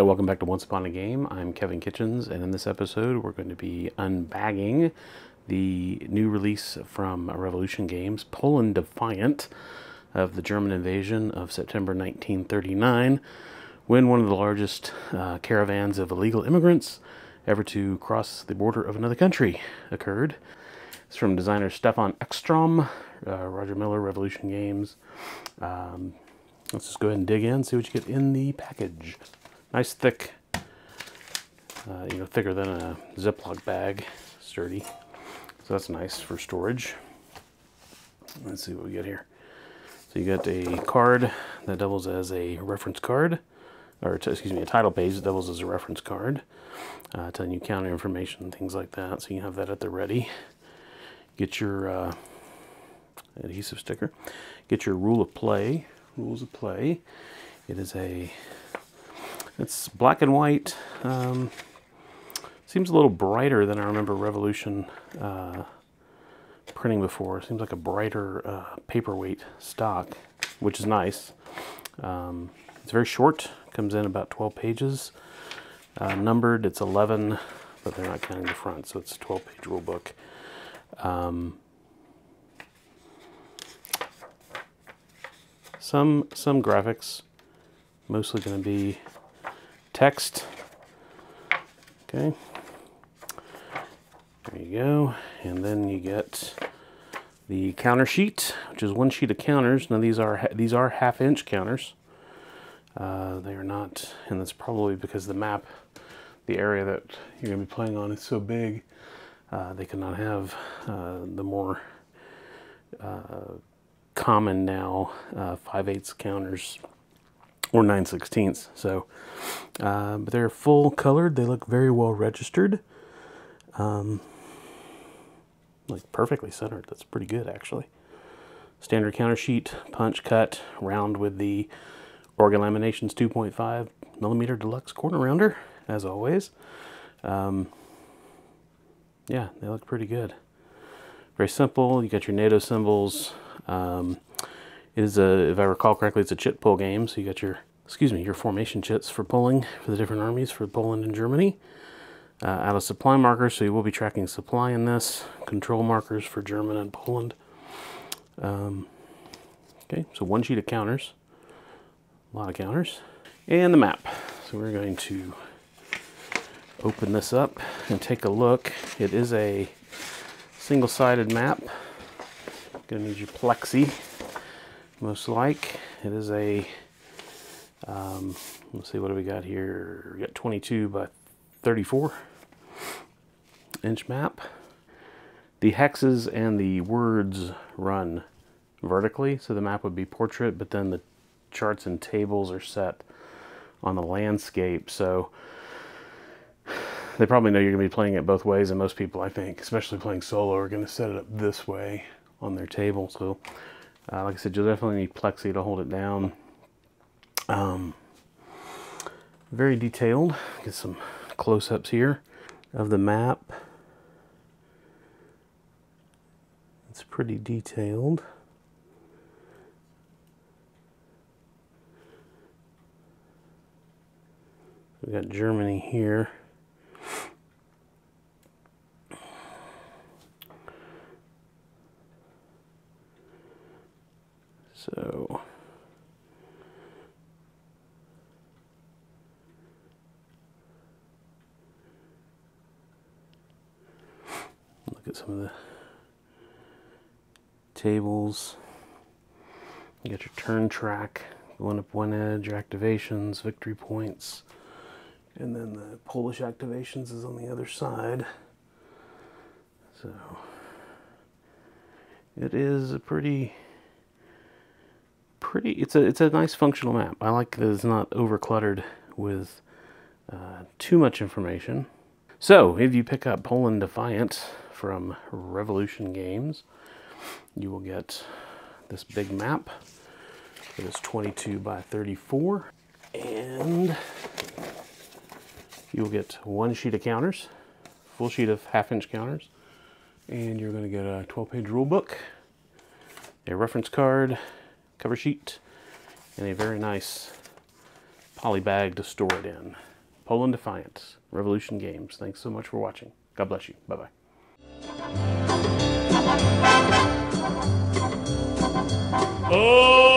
to Ones Upon a Game. I'm Kevin Kitchens, and in this episode, we're going to be unbagging the new release from Revolution Games, Poland Defiant, of the German invasion of September 1939, when one of the largest uh, caravans of illegal immigrants ever to cross the border of another country occurred. It's from designer Stefan Ekstrom, uh, Roger Miller, Revolution Games. Um, let's just go ahead and dig in, see what you get in the package. Nice thick, uh, you know, thicker than a Ziploc bag, sturdy. So that's nice for storage. Let's see what we get here. So you got a card that doubles as a reference card, or excuse me, a title page that doubles as a reference card, uh, telling you counter information and things like that. So you have that at the ready. Get your uh, adhesive sticker. Get your rule of play. Rules of play. It is a. It's black and white. Um, seems a little brighter than I remember Revolution uh, printing before. Seems like a brighter uh, paperweight stock, which is nice. Um, it's very short. Comes in about 12 pages. Uh, numbered, it's 11, but they're not counting the front, so it's a 12-page rule book. Um, some some graphics, mostly going to be text. Okay, there you go, and then you get the counter sheet, which is one sheet of counters. Now these are these are half-inch counters. Uh, they are not, and that's probably because the map, the area that you're going to be playing on is so big uh, they cannot have uh, the more uh, common now uh, 5 8 counters or 9 16ths. So, uh, but they're full colored. They look very well registered. Um, like perfectly centered. That's pretty good actually. Standard counter sheet, punch cut, round with the Oregon Laminations 2.5 millimeter deluxe corner rounder, as always. Um, yeah, they look pretty good. Very simple. You got your NATO symbols. Um, it is a, if I recall correctly, it's a chit pull game. So you got your, excuse me, your formation chits for pulling for the different armies for Poland and Germany. Uh, out of supply markers, so you will be tracking supply in this. Control markers for German and Poland. Um, okay, so one sheet of counters. A lot of counters. And the map. So we're going to open this up and take a look. It is a single-sided map. Gonna need your plexi, most like. It is a, um, let's see, what do we got here? We got 22 by 34 inch map. The hexes and the words run vertically, so the map would be portrait, but then the charts and tables are set on the landscape. So they probably know you're going to be playing it both ways, and most people, I think, especially playing solo, are going to set it up this way on their table. So, uh, like I said, you'll definitely need plexi to hold it down. Um, very detailed. Get some close-ups here of the map. It's pretty detailed. We got Germany here. So look at some of the tables. You got your turn track, going up one edge, activations, victory points, and then the Polish activations is on the other side. So it is a pretty pretty. It's a it's a nice functional map. I like that it's not over cluttered with uh, too much information. So if you pick up Poland Defiant from Revolution Games, you will get this big map. It is 22 by 34, and you'll get one sheet of counters, full sheet of half-inch counters, and you're going to get a 12-page rule book, a reference card, cover sheet, and a very nice poly bag to store it in. Poland Defiance, Revolution Games. Thanks so much for watching. God bless you. Bye bye. Oh!